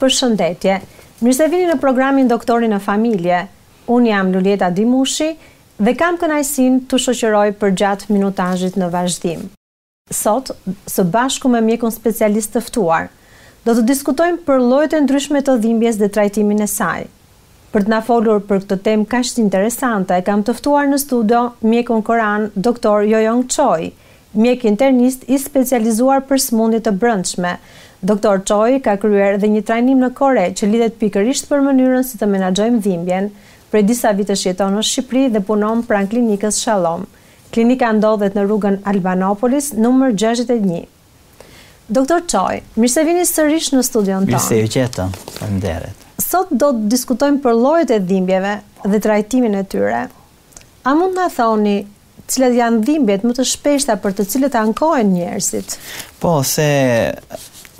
Përshëndetje, mirë se vini në programin Doktori në Familje. Unë jam Luljeta Dimushi, Dhe kam kënaqësinë t'u shoqëroj përgjatë minutazhit në vazhdim. Sot, së bashku me mjekun specialist të ftuar, do të diskutojmë për llojet e ndryshme të dhimbjes dhe trajtimin e saj. Për të na folur për këtë temë kaq të interesante, e kam të ftuar në studio mjekun korean Doktor Yoyong Choi, mjek internist i specializuar për sëmundje të brendshme. Doktor Choi ka kryer dhe një trajnim në Kore që lidhet pikërisht për mënyrën si të menaxhojmë dhimbjen. Prej disa vitesh jeton në Shqipëri dhe punon pranë Klinikës Shalom. Klinika ndodhet në rrugën Albanopolis, numër gjashtëdhjetë e një. Doktor Choi, mirë se vini sërish në studion tonë. Mirë se ju gjeta. Faleminderit. Sot do të diskutojmë për llojet e dhimbjeve dhe trajtimin e tyre. A mund të na thoni Cilat janë dhimbjet më të shpeshta për të cilat ankohen njerëzit? Po, se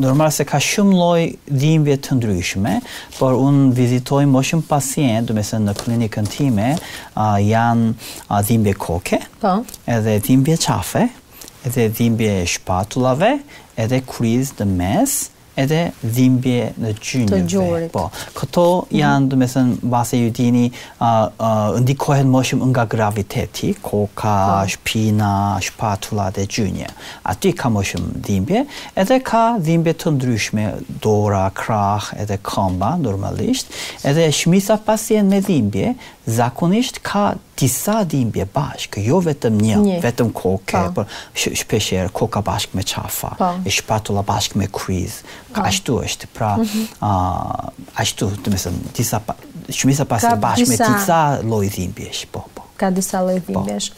normal se ka shumë lloj dhimbje të ndryshme, por unë vizitoj më shumë pacient, domethënë në klinikën time, a janë a dhimbje koke, po, edhe dhimbje qafe, edhe dhimbje shpatullave, edhe kurriz dhe mes, Edhe dhimbje në gjunjë. Të gjurit. Po. Këto janë, domethënë, mbase ju dini, ë ë ndikohen më shumë nga graviteti, koka, po. shpina, shpatulla dhe gjunjë. Aty ka më shumë dhimbje, edhe ka dhimbje të ndryshme, dora, krah, edhe këmba, normalisht, edhe shumica pacient me dhimbje, Zakonisht ka disa dhimbje bashkë, jo vetëm një, vetëm koke, por shpeshherë koka bashkë me qafa, e shpatulla bashkë me kurriz, ashtu është, pra ashtu, domethënë, disa, shumica pacient bashkë me disa lloj dhimbjesh, po, po. Ka disa lloj dhimbjesh.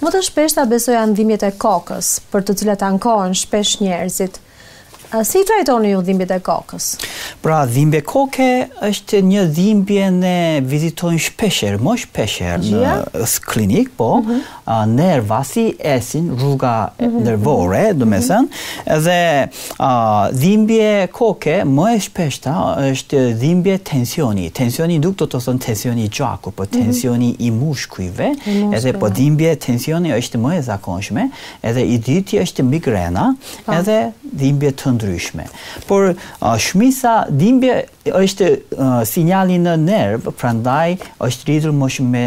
Më të shpeshta besoj janë dhimbjet e kokës, për të cilat ankohen shpesh njerëzit. Si i trajtoni ju dhimbjet e kokës? Pra, dhimbje koke është një dhimbje ne vizitojnë shpeshherë, më shpeshherë në klinikë, po, mhm. nerva si esin, rruga mhm. nervore, do me mhm. thënë, dhe dhimbje koke më e shpeshta është dhimbje tensioni. Tensioni nuk do të thotë tensioni i gjakut, po tensioni i muskujve, edhe po dhimbje tensioni është më e zakonshme, Edhe i dyti është migrena, edhe dhimbje të ndryshme. Por shumica dhimbje është sinjali në nerv, prandaj është lidhur më shumë me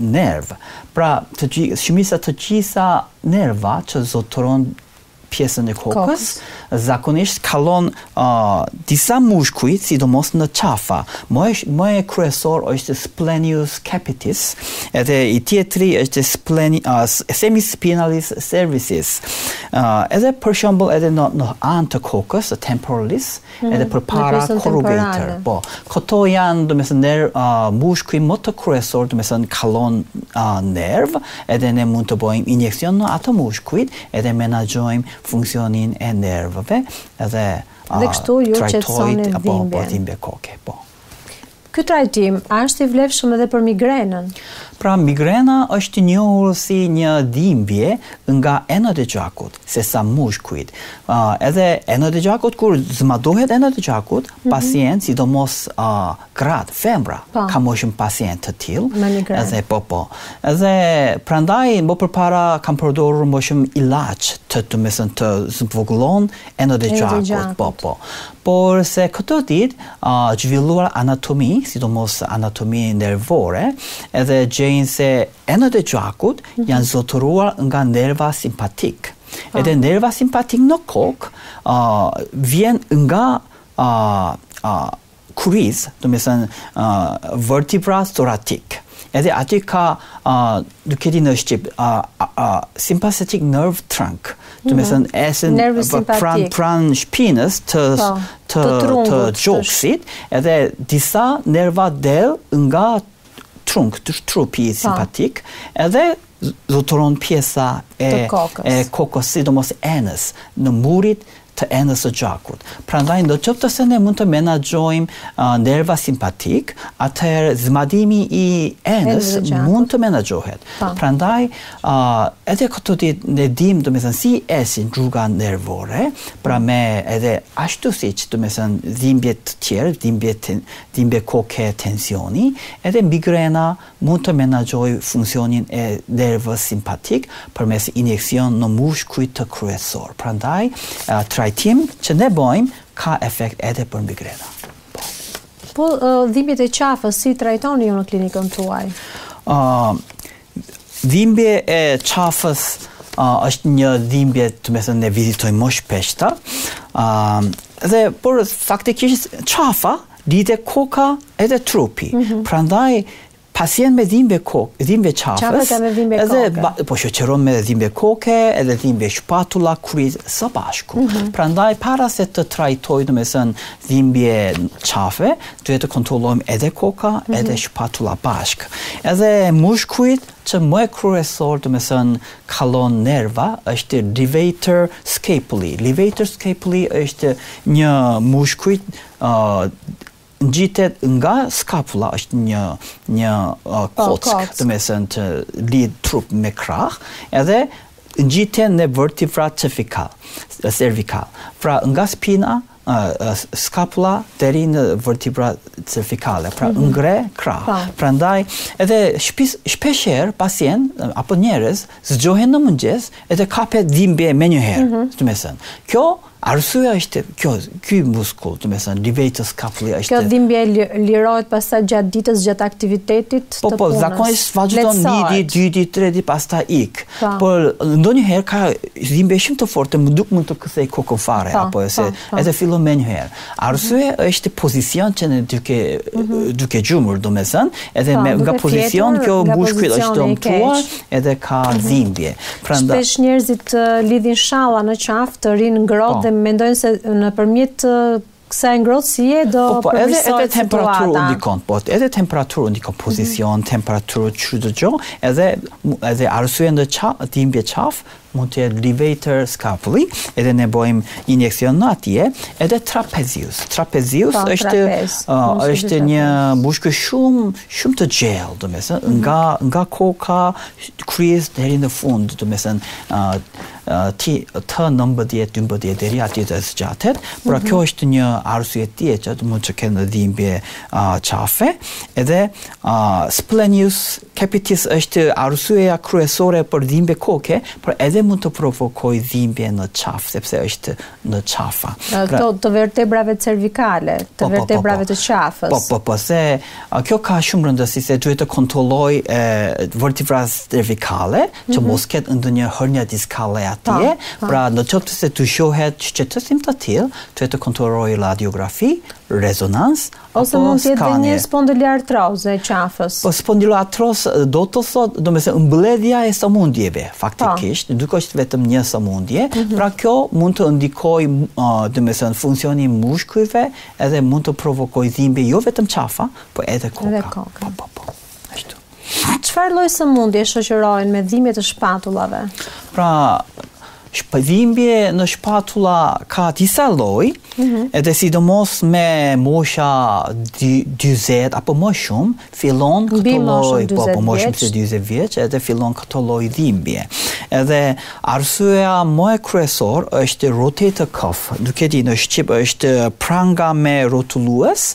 nerv. Pra, të shumica të gjitha nerva që zotëron pjesën e kokës, zakonisht kalon Disa mushkujt, sidomos në qafa. Më kryesor është Splenius capitis, edhe i tjetri është Semispinalis cervicis. Edhe për shembull edhe në anë të kokës, të temporalis, edhe përpara corrugator. Po. Këto janë, domethënë, nerv, mushkuj më të kryesor, domethënë, kalon nerv, edhe ne mund të bëjmë injeksion në ato mushkujt, edhe menaxhojmë funksionin e nervëve, edhe a trajtojt apo po dhimbje koke, po. Ky trajtim a është i vlefshëm edhe për migrenën? Pra migrena është i njohur si një dhimbje nga enët e gjakut, se sa mushkujt. Edhe enët e gjakut kur zmadhohet enët e gjakut, mhm. pacient, sidomos gratë, femra, ka më shumë pacientë të tillë, edhe po po, edhe prandaj më përpara kam përdorur më shumë ilaç domethënë të zvogëllon enët e gjakut, po po. Por se këto ditë, uh, zhvilluar anatomi, sidomos anatomi nervore, edhe gjejnë se enët e gjakut mm -hmm. janë zotëruar nga nerva simpatik. Po. Edhe nerva simpatik në kokë uh, vjen nga uh, uh, Kurriz, domethënë vertebrat torakik. Edhe aty ka nuk e di në shqip sympathetic nerve trunk, domethënë mhm. po, pranë pranë shpinës të po, të të gjoksit, edhe disa nerva del nga trunk, të trupi po. simpatik, edhe zotëron pjesa e kokës, sidomos enës, në murit të enës së gjakut. Prandaj nëqoftëse ne mund të menaxhojmë nerva simpatik, atëherë zmadhimi i enës mund të menaxhohet. Po. Prandaj edhe këto ditë ne dimë, domethënë si ecin rruga nervore, pra me edhe ashtu siç domethënë dhimbje të tjera, dhimbje koke, tensioni, edhe migrena, Mund të menaxhojë funksionin e nervës simpatik përmes injeksion në mushkujt të kryesor. Prandaj, trajtim që ne bëjmë ka efekt edhe për migrena. Po dhimbjet e qafës si trajtoni ju në klinikën tuaj? Dhimbje e qafës është një dhimbje, domethënë, ne vizitojmë më shpesh, dhe, por, faktikisht, qafa, Lidhet koka edhe trupi. Prandaj pacient me dhimbje kokë, dhimbje qafës. Qafës edhe dhimbje koke. Edhe po shoqëron me dhimbje koke, edhe dhimbje shpatulla, kryq, së bashku. Prandaj para se të trajtojë, domethënë, dhimbje qafe, duhet të kontrollojmë edhe koka, edhe shpatulla bashkë. Edhe mushkujt që më e kryesor, domethënë, kalon nerva, është levator scapulae. Levator scapulae është një mushkuj, ngjitet nga skapulla, është një një kockë, domethënë që lidh trup me krah, edhe ngjiten në vertebrat cervical, cervical. Pra nga spina, skapulla deri në vertebrat cervicale, pra ngre krah. Prandaj edhe shpesh herë pacientë apo njerëz zgjohen në mëngjes edhe kapet dhimbje menjëherë, domethënë. Kjo Arsyeja është kjo, ky muskull, domethënë, levator scapulae është... Kjo dhimbje lirohet pastaj gjatë ditës, gjatë aktivitetit të punës. Po, po, zakonisht vazhdon një ditë, dy ditë, tre ditë, pastaj ik. Po. Por, ndonjëherë ka dhimbje shumë të fortë, më nuk mund të kthejë kokën fare, po, apo e se edhe fillon menjëherë. Arsye është pozicion që ne duke, mhm. duke gjumur, domethënë, edhe po, me, nga pozicion kjo mushkuj është dëmtuar, edhe ka mhm. dhimbje. Prandaj... Shpesh njerëzit lidhin shall në qafë, të rrinë ngrohtë po. dhe mendojnë se nëpërmjet kësaj ngrohtësie do po, po, edhe, edhe temperaturë ndikon, po, edhe temperaturë ndikon, mhm. pozicion, mm -hmm. temperaturë çdo gjë, edhe, edhe arsye në qafë, dhimbje qafë, mund të jetë levator scapulae edhe ne bëjmë injeksion në atje edhe trapezius trapezius po, është është një mushkuj shumë shumë të gjerë domethënë mhm. nga nga koka kryq deri në fund domethënë T 11 12 deri aty zgjatet pra mhm. kjo është një arsye tjetër që mund të kenë dhimbje qafe edhe splenius Kapitis është arsyeja kryesore për dhimbje koke, por edhe mund të provokojë dhimbje në qafë, sepse është në qafa. Pra Këto të vertebrave cervikale, të po, po, po, vertebrave të qafës. Po, po, po, se kjo ka shumë rëndësi se duhet të kontrollojë vertebra cervikale, që mhm. mos ketë ndonjë hernia diskale atje, pra në qoftë se dyshohet shqetësim të tillë, duhet të kontrollojë radiografi, rezonancë, Ose mund të jetë dhe një spondiloartrozë e qafës. Po spondiloartrozë do të thotë, domethënë mbledhja e sëmundjeve, faktikisht, po. nuk është vetëm një sëmundje, mm -hmm. pra kjo mund të ndikojë, domethënë funksionin e mushkujve, edhe mund të provokojë dhimbje jo vetëm qafa, po edhe koka. Edhe koka. Po, po, po. Çfarë lloj sëmundje shoqërohen me dhimbje të shpatullave? Pra, dhimbje në shpatulla ka disa lloj, mhm. edhe sidomos me mosha 40 apo më shumë, fillon këto lloj, po po më shumë se 40 vjeç, edhe fillon këto lloj dhimbje. Edhe arsyeja më e kryesor është rotator cuff. Nuk e di në shqip është pranga me rrotullues,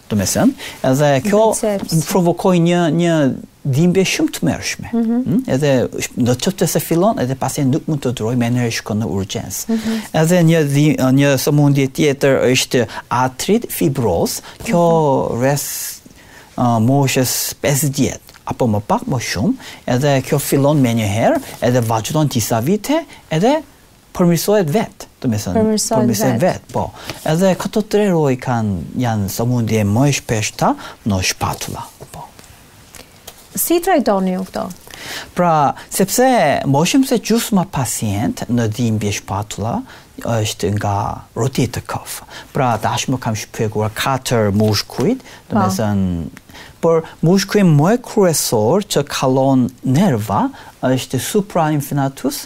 Do me thënë, edhe kjo provokoj një, një dhimbje shumë të tmerrshme. Mm -hmm. Edhe në qoftë se fillon, edhe pacient nuk mund të durojë menjëherë shkon në urgjencë. Mm -hmm. Edhe një, dhim, një sëmundje tjetër është artrit fibroz, kjo mm -hmm. rreth uh, moshës 50 apo më pak më shumë, edhe kjo fillon menjëherë, edhe vazhdon disa vite, edhe Përmirësohet vetë, do me thënë. Përmirësohet vetë. Po, edhe këto tre lloj kanë, janë sëmundje më e shpeshta në shpatulla. Po. Si i trajtoni ju këto? Pra, sepse më shumë se gjysma pacient në dhimbje shpatulla, është nga rotator cuff. Pra, tashmë kam shpjeguar katër mushkujt, do me po. thënë, por mushkujt më e kryesor që kalon nerva, është suprainfinatus,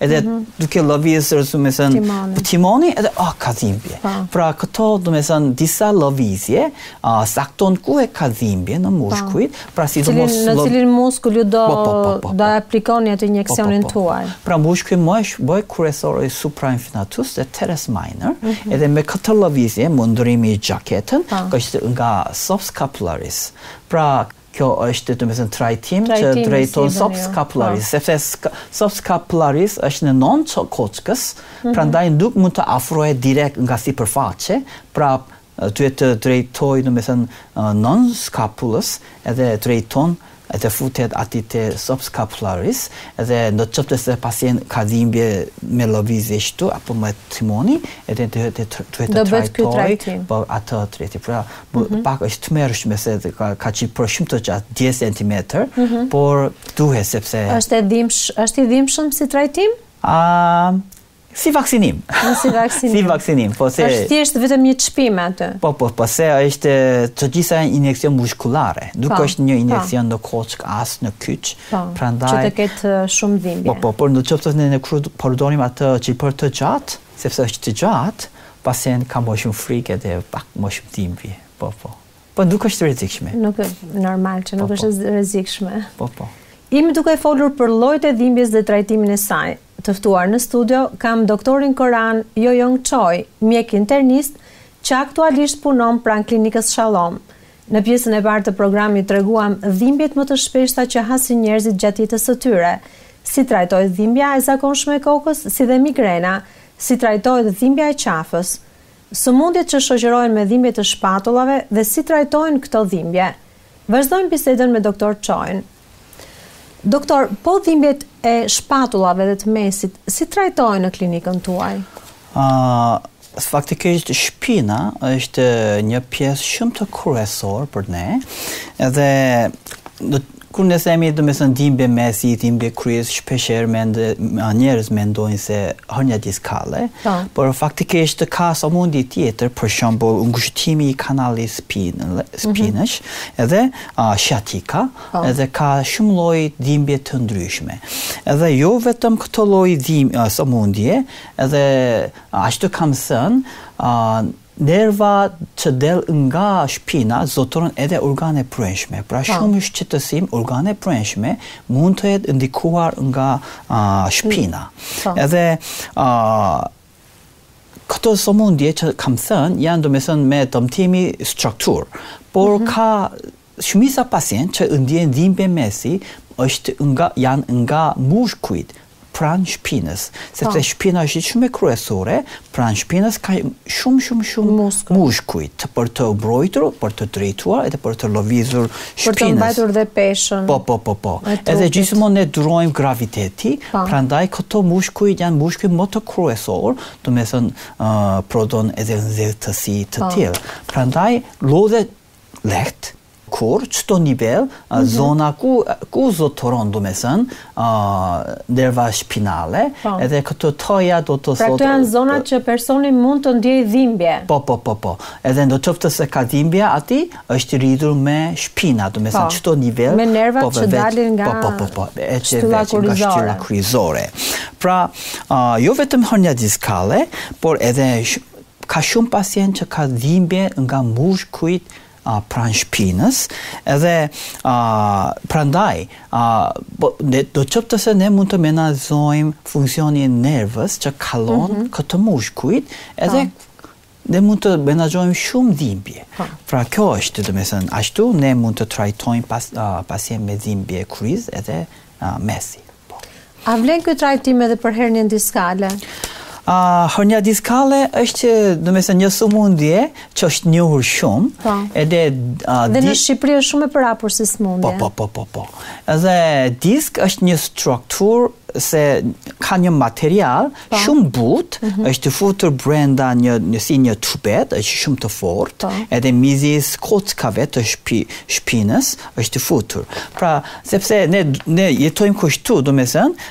edhe mm -hmm. duke lëvizur domethënë timoni. timoni edhe ah oh, ka dhimbje. Pa. Po. Pra këto domethënë disa lëvizje, a uh, sakton ku e ka dhimbje në mushkujt, pa. Po. pra sidomos në cilin muskul ju do pa, po, pa, pa, pa, do aplikoni atë injeksionin tuaj. Pra mushkujt më është bëj kryesori suprainfinatus dhe teres minor, mm -hmm. edhe me këtë lëvizje mundërimi xhaketën, pa. kjo është nga subscapularis. Pra Kjo është domethënë trajtim që drejton subscapularis, sepse subscapularis është në nën të kockës, prandaj nuk mund të afrohet direkt nga sipërfaqe, pra duhet të drejtoj domethënë nën skapulës edhe drejton edhe futet aty te subscapularis dhe në qoftë se pacient ka dhimbje me lëvizje kështu apo me timoni edhe duhet të duhet të trajtoj po atë trajtim. Pra Po pak është tmerrshme se ka ka gjilpërë shumë të gjatë, 10 cm, mhm. por duhet sepse Është e dhimbsh, është i dhimbshëm si trajtim? A si vaksinim. Si vaksinim. si vaksinim, po se Është thjesht vetëm një çpim aty. Po po, po se është të gjitha injeksion muskulare. Nuk po, është një po. injeksion në kockë as në kyç. Po, prandaj që të ketë shumë dhimbje. Po po, por në qoftë ne ne përdorim atë gjilpërë të gjatë, sepse është të gjatë, Pacient ka më shumë frikë edhe pak më shumë dhimbje. Po, po. Po nuk është e rrezikshme. Nuk është normal që nuk është e rrezikshme. Po, po. Jemi duke folur për llojet e dhimbjes dhe trajtimin e saj. Të ftuar në studio kam doktorin korean Yoyong Choi, mjek internist që aktualisht punon pranë Klinikës Shalom. Në pjesën e parë të programit treguam dhimbjet më të shpeshta që hasin njerëzit gjatë jetës së tyre, si trajtohet dhimbja e zakonshme e kokës si dhe migrena, si trajtohet dhimbja e qafës, sëmundjet që shoqërohen me dhimbje të shpatullave dhe si trajtohen këto dhimbje. Vazhdojmë bisedën me doktor Çoin. Doktor, po dhimbjet e shpatullave dhe të mesit, si trajtohen në klinikën tuaj? Faktikisht shpina është një pjesë shumë të kryesor për ne dhe kur ne themi domethënë dhimbje mesi, dhimbje kryes, shpeshherë njerëz mendojnë se hernia diskale, po. por faktikisht ka sëmundje tjetër, për shembull ngushtimi i kanali mhm. shpinës, edhe shiatika dhe ka shumë lloj dhimbje të ndryshme. Dhe jo vetëm këto lloj dhimbje, sëmundje, edhe ashtu kam thënë, nerva që del nga shpina zotëron edhe organe të brendshme. Pra shumë shqetësim, organe të brendshme mund të jetë ndikuar nga shpina. Edhe Këto sëmundje që kam thënë janë domethënë me dëmtimi strukturë, por ka shumica pacientë që ndjejnë dhimbje mesi është, janë nga mushkujt pranë shpinës, sepse shpina është shumë e kryesore, pranë shpinës ka shumë shumë shumë mushkujt për të mbrojtur, për të drejtuar edhe për të lëvizur. Për të mbajtur dhe peshën. Po, po, po, po. Edhe gjithmonë ne durojmë graviteti, po. prandaj këto mushkuj janë mushkuj më të kryesor, domethënë prodhon edhe nxehtësi të po. tillë. Prandaj lodhet lehtë, kur çdo nivel, mhm. zona ku, ku zotëron, domethënë, nerva shpinale, edhe këto toja do të thotë... Pra këto janë zonat që personi mund të ndjejë dhimbje? Po, po, po, po. Edhe në qoftë se ka dhimbje aty, është lidhur me shpina, domethënë çdo nivel... Me nervat që dalin nga shtylla kurrizore. Pra, jo vetëm hernia diskale, por edhe ka shumë pacientë që ka dhimbje nga mushkujt pranë shpinës dhe prandaj po në qoftë se ne mund të menaxhojmë funksionin nervës që kalon mhm. këtë mushkujt edhe po. ne mund të menaxhojmë shumë dhimbje. Po. Pra kjo është, domethënë, ashtu ne mund të trajtojmë pas pacient me dhimbje kurriz edhe mesi. Po. A vlen ky trajtim edhe për hernien diskale? Hernia diskale është domethënë një sëmundje që është njohur shumë po. edhe dhe në Shqipëri është shumë e përhapur si sëmundje po, po, po, po, po. dhe disk është një strukturë se ka një material Po. Shumë butë, mhm. është të futur brenda një një si një tub, është shumë të fortë, po. edhe midis kockave të shpi, shpinës është të futur. Pra, sepse ne ne jetojmë kështu, domethënë,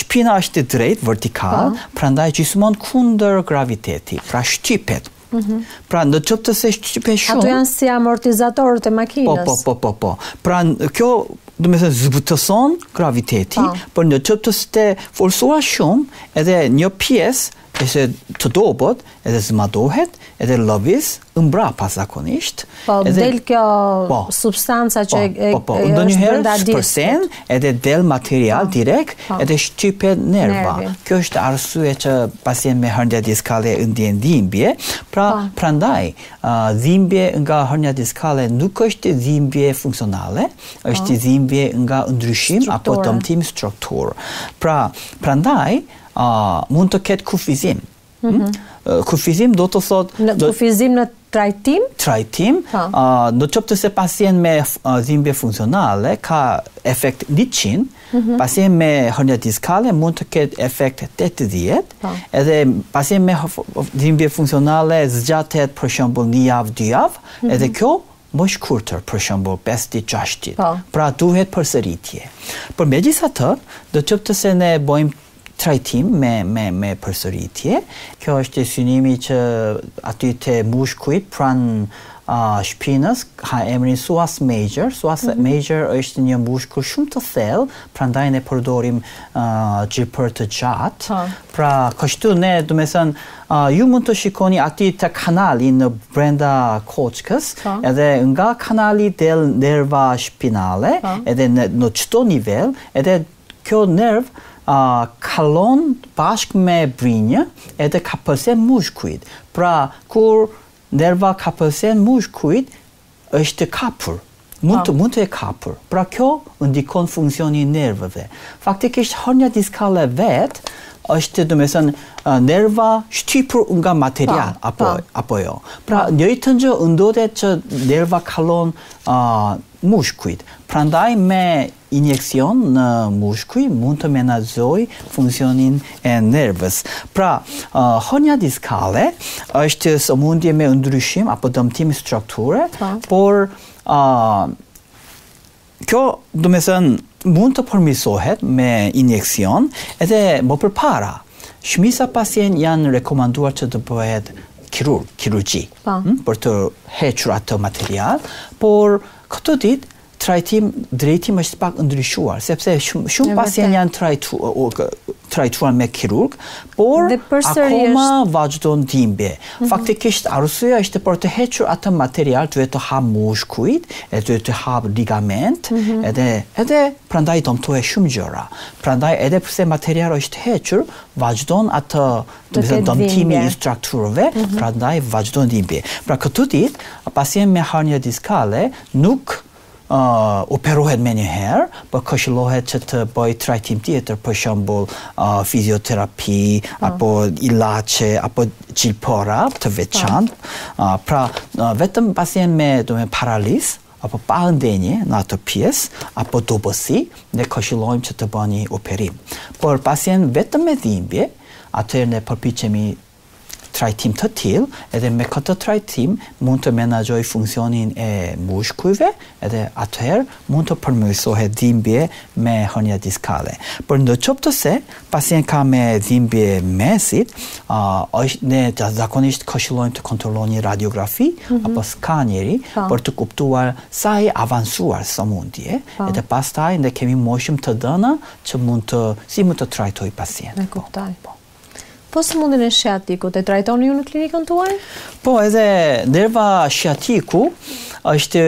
shpina është e drejtë vertikal, po. prandaj gjithmonë kundër graviteti, pra shtypet. Mhm. Pra në qoftë se shtypet shumë... Ato janë si amortizatorët e makinës. Po, po, po, po, po. Pra kjo, domethënë, zbutëson graviteti, pa. Po. por në qoftë se të forcuar shumë, edhe një pjesë, është të dobët, edhe zmadhohet, edhe lëviz, mbrapa zakonisht, Po del kjo po. substanca që po, po, po. është ndonjëherë shpërthen edhe del material direkt edhe shtyp nerva. Kjo është arsye që pacient me hernia diskale ndjen dhimbje. Pra prandaj dhimbje nga hernia diskale nuk është dhimbje funksionale, është dhimbje nga ndryshim apo dëmtim struktur. Pra prandaj mund të ketë kufizim. Mhm. Kufizim do të thotë... Në kufizim në trajtim? Trajtim, po. në qoftë se pacient me dhimbje funksionale, ka efekt 100, mhm. pacient me hernia diskale mund të ketë efekt 80, po. edhe pacient me dhimbje funksionale zgjatet për shembull një javë, dy javë, mhm. edhe kjo Më shkurt, për shembull, pesë ditë, gjashtë ditë. Pra duhet përsëritje. Por megjithatë, në qoftë se ne bëjmë trajtim me me me përsëritje. Kjo është synimi që aty te mushkujt pranë shpinës ka emrin psoas major. Psoas major është një mushkull shumë të thellë, prandaj ne përdorim gjilpërë të gjatë. Pra kështu ne, domethënë, Ju mund të shikoni aty tek kanali në brenda kockës edhe nga kanali del nerva spinale edhe në çdo nivel edhe kjo nerv kalon bashkë me brinjë edhe kapërcen mushkujt pra kur Nerva kapërcen mushkujt është e kapur mund të mund të e kapur pra kjo ndikon funksioni i nervave faktikisht hernia diskale vetë është domethënë nerva shtypur nga material apo apo jo pra njëjtën gjë ndodhet që nerva kalon mushkujt prandaj me Injeksion në mushkuj mund të menaxhojë funksionin e nervës. Pra, Hernia diskale është sëmundje me ndryshim apo dëmtim strukture, po. por kjo, domethënë, mund të përmirësohet me injeksion edhe më përpara. Shumica pacientë janë rekomanduar që të bëhet kirurg, kirurgji, po. hm, për të hequr atë material, por këto ditë trajtim drejtim është pak ndryshuar, sepse shumë shumë pacientë janë trajtuar trajtuar me kirurgji, por akoma vazhdon dhimbje. Mhm. Faktikisht arsyeja është për të hequr atë material duhet të hap mushkujt, e duhet të hap ligament, mhm. edhe edhe prandaj dëmtohet shumë gjëra. Prandaj edhe pse material është hequr, vazhdon atë Dëmtimi i strukturave, mhm. prandaj vazhdon dhimbje. Pra këto ditë, pacient me hernia diskale nuk uh, operohet menjëherë, por këshillohet që të bëjë trajtim tjetër, për shembull uh, fizioterapi, mm. apo ilaçe, apo gjilpëra të veçantë. Uh, pra, uh, vetëm pacient me, me paralizë, apo pa ndjenjë në atë pjesë apo dobësi, ne këshillojmë që të bëhet një operim. Por pacient vetëm me dhimbje, atëherë ne përpiqemi trajtim të tillë edhe me këtë trajtim mund të menaxhojë funksionin e mushkujve edhe atëherë mund të përmirësohet dhimbje me hernia diskale. Por në qoftë se Pacient ka me dhimbje mesit, është ne zakonisht këshillojmë të kontrolloni radiografi apo skaneri për të kuptuar sa e avancuar sëmundje edhe pastaj ne kemi moshëm të dhëna që mund të si mund të trajtojë pacienti. E kuptoj. Po. Po sëmundjen e shiatikut, e trajtoni ju në klinikën tuaj? Po edhe nerva shiatiku Është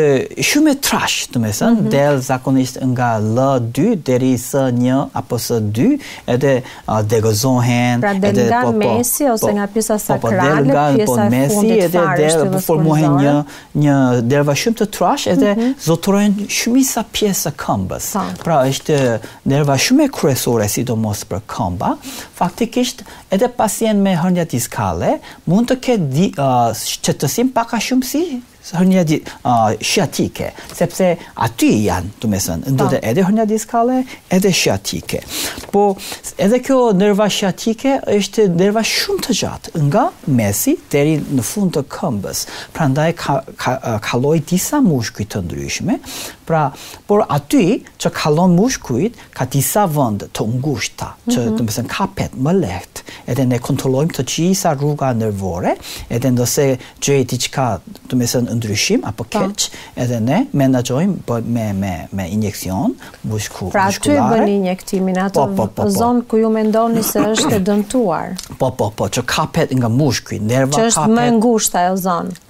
shumë e trashë, domethënë, mm -hmm. del zakonisht nga L2 deri S1 apo S2, edhe uh, degëzohen, pra, del edhe nga po, po mesi po, ose po, nga pjesa po, sakrale, po, del nga, po, pjesa po, e mesi, fundit edhe fare, del, po formohen një një nerva shumë të trashë edhe mm -hmm. zotërohen shumica pjesë e këmbës. Pa. Po. Pra është nerva shumë e kryesore sidomos për këmba. Faktikisht edhe pacient me hernia diskale mund të ketë uh, shqetësim pak a shumë si Hernia shiatike, sepse aty janë, domethënë, do të edhe hernia diskale, edhe shiatike. Po, edhe kjo nerva shiatike është nerva shumë të gjatë, nga mesi deri në fund të këmbës. Prandaj ka, ka, kaloj disa mushkujt të ndryshme, pra, por aty që kalon mushkujt, Ka disa vende të ngushta që domethënë kapet më lehtë edhe ne kontrollojmë të gjitha rruga nervore edhe nëse gjej diçka domethënë ndryshim apo keq edhe ne menaxhojmë bëjmë me me me injeksion muskulare. Pra aty e bëni injektimin atë zonë ku ju mendoni se është e dëmtuar. Po po po që kapet nga mushkuj nerva kapet. Që është më e ngushtë ajo zonë.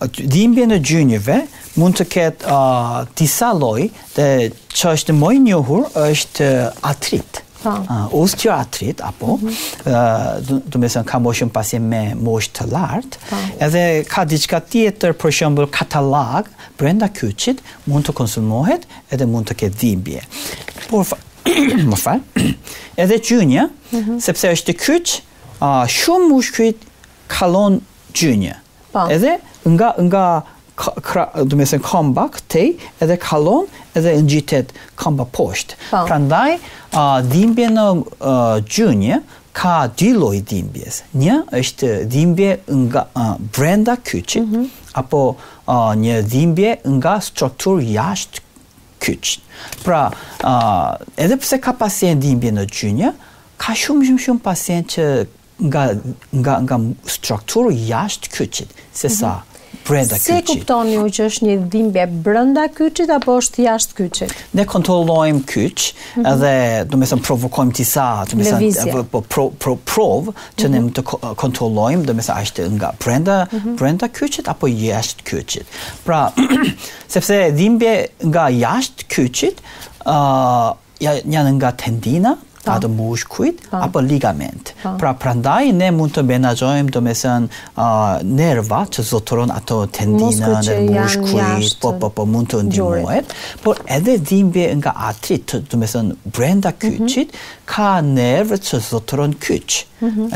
Dhimbje në gjunjëve mund të ketë uh, disa lloj, dhe që është më i njohur është artrit. Po. Uh, osteoartrit apo mm -hmm. uh, domethënë ka moshën pasi me moshë të lartë, po. edhe ka diçka tjetër, për shembull kartilag brenda kyçit mund të konsumohet edhe mund të ketë dhimbje. Por më fal. edhe gjunja, mm -hmm. sepse është kyç, uh, shumë muskujt kalon gjunjë. Po. Edhe nga nga kra, domethënë kamba këtej edhe kalon edhe ngjitet kamba poshtë. Po. Prandaj a dhimbje në gjunjë ka dy lloj dhimbjes. Një është dhimbje nga a, brenda kyçit mm -hmm. apo a, një dhimbje nga strukturë jashtë kyçit. Pra, a, edhe pse ka pacient dhimbje në gjunjë, ka shumë shumë shumë pacient që Nga nga nga strukturë jashtë kyçit, se sa mhm. brenda kyçit. Si e kuptoni ju që është një dhimbje brenda kyçit apo është jashtë kyçit? Ne kontrollojmë kyç mm -hmm. edhe domethënë provokojmë disa, domethënë po pro pro provë që mm -hmm. ne mhm. të kontrollojmë, domethënë është nga brenda mm -hmm. brenda kyçit apo jashtë kyçit. Pra, sepse dhimbje nga jashtë kyçit, ë uh, janë nga tendina, po të muskujt, apo ligament. Pra prandaj ne mund të menaxhojmë domethënë nerva që zotëron ato tendina dhe muskujt, po po po mund të ndihmohet, por edhe dhimbje nga artrit, domethënë brenda kyçit ka nervë që zotëron kyç.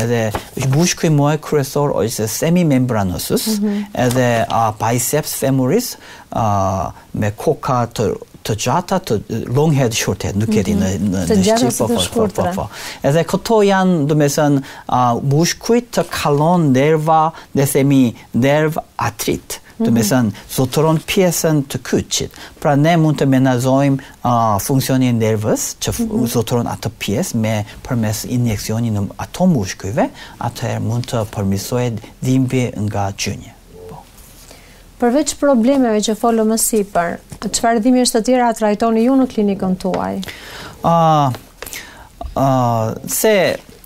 Edhe muskuj më kryesor është semimembranosus, edhe biceps femoris, me koka të të gjata të long head short head nuk e di në në në shqip po po, po po po edhe këto janë domethënë uh, muskujt të kalon nerva ne themi nerv artrit domethënë zotëron pjesën të kyçit pra ne mund të menaxhojmë uh, funksionin e nervës që mhm. zotëron atë pjesë me përmes injeksionit në ato muskujve atëherë mund të përmirësohet dhimbje nga gjynje Përveç problemeve që folëm më sipër, çfarë dhimbjesh të tjera trajtoni ju në klinikën tuaj? Ë, uh, uh, se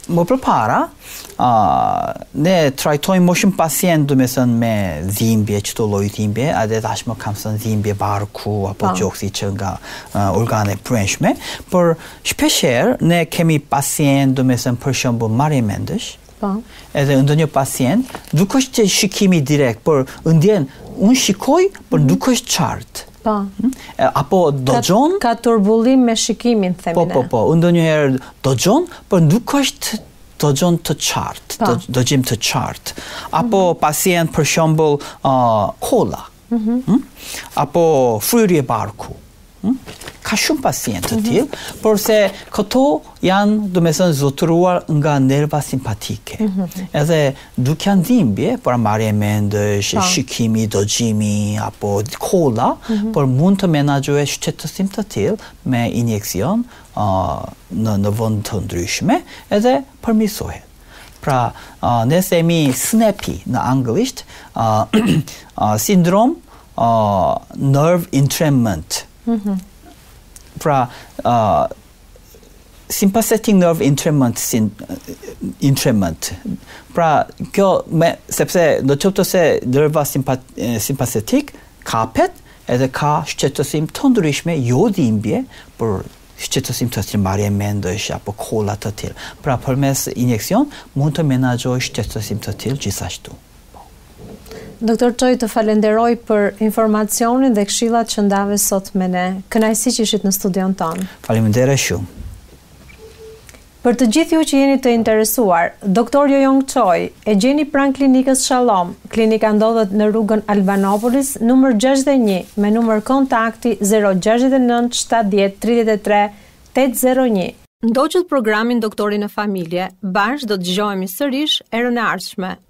më përpara, ë, uh, ne trajtojmë më shumë pacientë, domethënë me dhimbje, çdo lloj dhimbje, a dhe tashmë kam thënë dhimbje barku apo po. gjoksi që nga uh, organe e brendshme, por shpesh herë ne kemi pacientë, domethënë për shembull marrje mendësh, Po. Edhe ndonjë pasient, nuk është shikimi direkt, por ndjen, unë shikoj, por mhm. nuk është qartë. Po. Hm? Apo dëgjon? Ka turbullim në shikimin, themi ne. Po, po, po, ndonjëherë dëgjon, por nuk është dëgjon të qartë, po. dëgjim të qartë. Apo mhm. pasient për shembull, kolla. Mhm. Hm? Apo fryrje barku. Ka shumë pacientë të mhm. tillë, por se këto janë, domethënë, zotëruar nga nerva simpatike. Mhm, mhm. Edhe nuk janë dhimbje, por marrje mendsh, po. shikimi, dëgjimi, apo kolla, por mund të menaxhohet shqetësim të tillë me injeksion në vend të ndryshme, edhe përmisohet. Pra, ne themi SNAPI në anglisht, sindrom Nerve entrapment. Mhm. Pra, sympathetic nerve entrapment sin entrapment. Pra, kjo me sepse do të thotë se nerva simpat sympathetic kapet edhe ka shqetësim të ndryshme, jo dhimbje, por shqetësim të tillë, marrje mendsh apo kolla të tillë. Pra përmes injeksion mund të menaxhoj shqetësim të tillë gjithashtu. Doktor Çoj të falenderoj për informacionin dhe këshillat që ndave sot me ne. Kënaqësi që ishit në studion tonë. Faleminderit shumë. Për të gjithë ju që jeni të interesuar, Doktor Jojong Çoj e gjeni pranë klinikës Shalom. Klinika ndodhet në rrugën Albanopolis, numër 61, me numër kontakti 069 70 33 801. Ndoqët programin Doktori në Familje, bashkë do të dëgjohemi sërish herën e ardhshme.